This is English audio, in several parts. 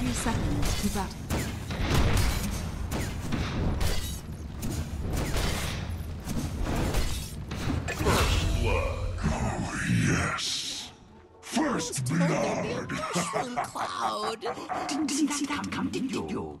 30 seconds to battle. First blood. Yes. First blood. Cloud. Didn't see that come, did you?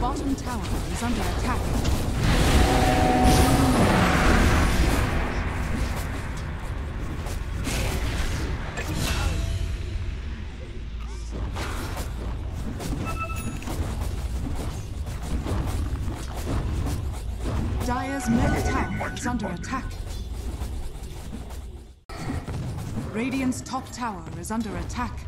Bottom tower is under attack. Dire's middle tower is under attack. Radiant's top tower is under attack.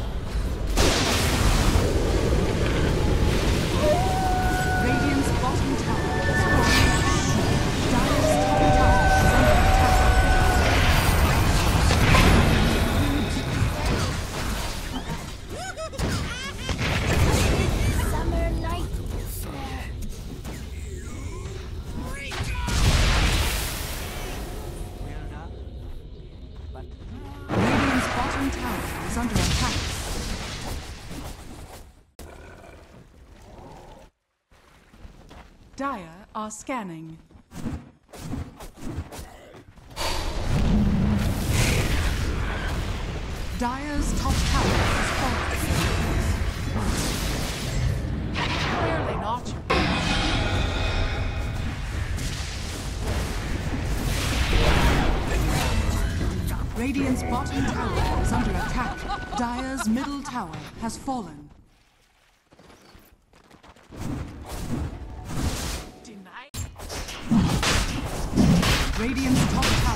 scanning. Dire's top tower is falling. Clearly not. Radiant's bottom tower is under attack. Dire's middle tower has fallen.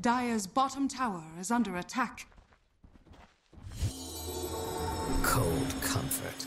Dire's bottom tower is under attack. Cold comfort.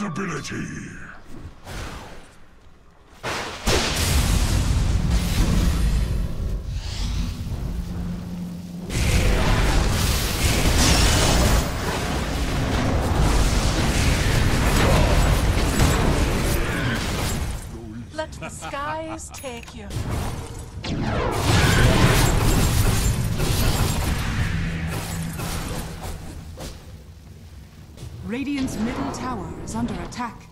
Invisibility. Let the skies take you. Is under attack.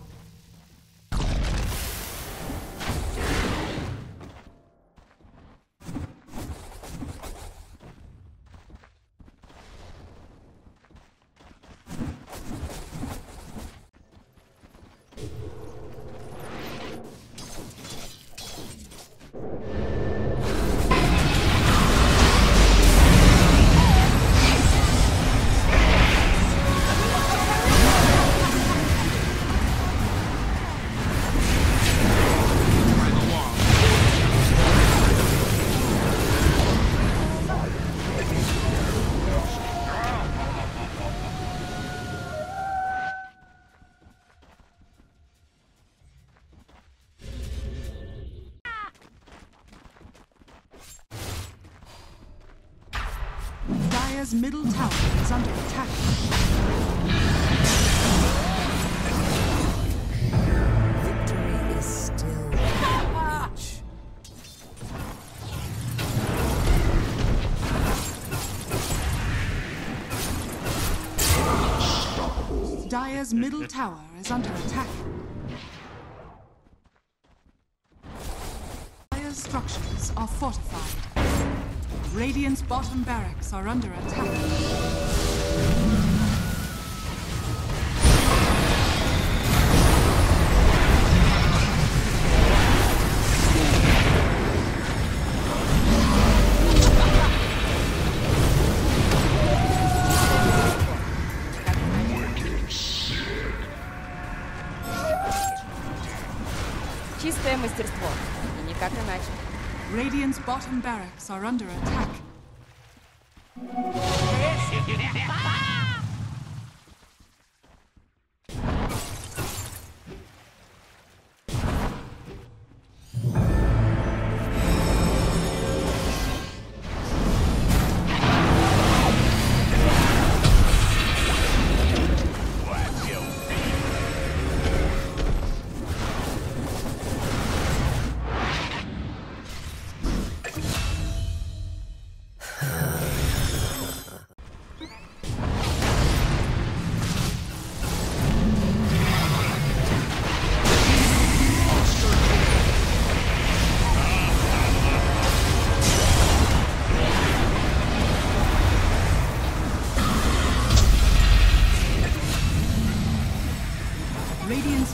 Dire's middle tower is under attack. Dire's structures are fortified. Radiant's bottom barracks are under attack. Radiant's bottom barracks are under attack.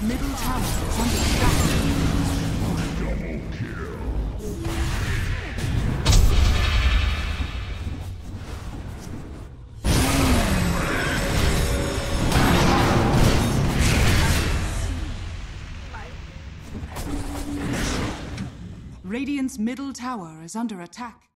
Middle tower under attack. Radiant's middle tower is under attack.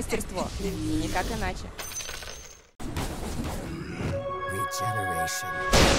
мастерство. И никак иначе. Regeneration.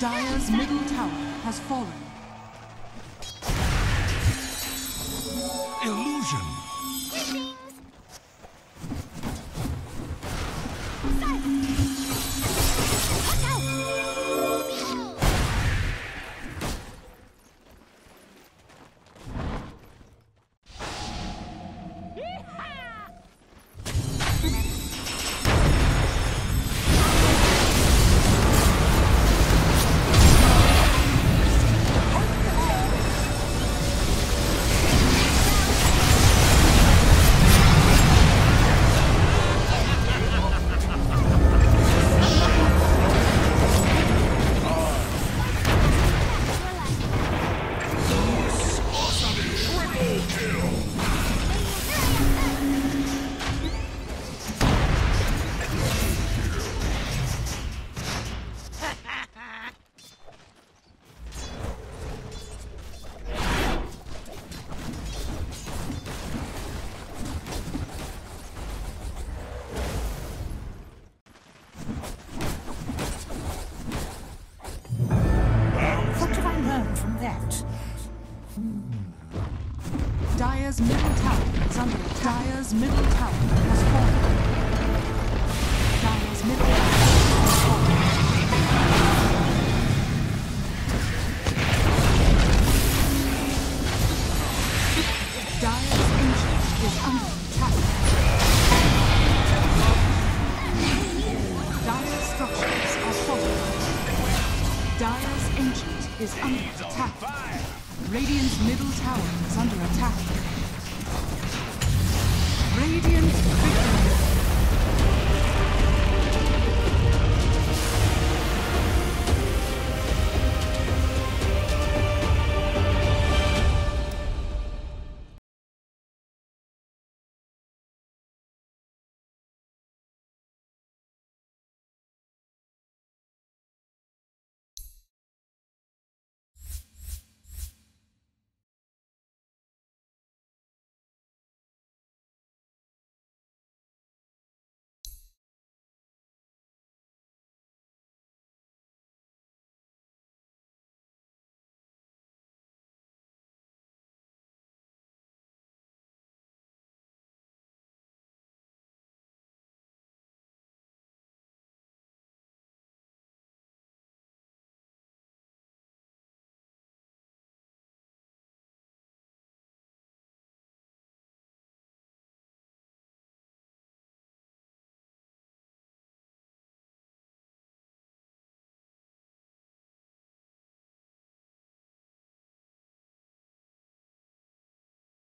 Dire's middle tower has fallen. Illusion. Dire's middle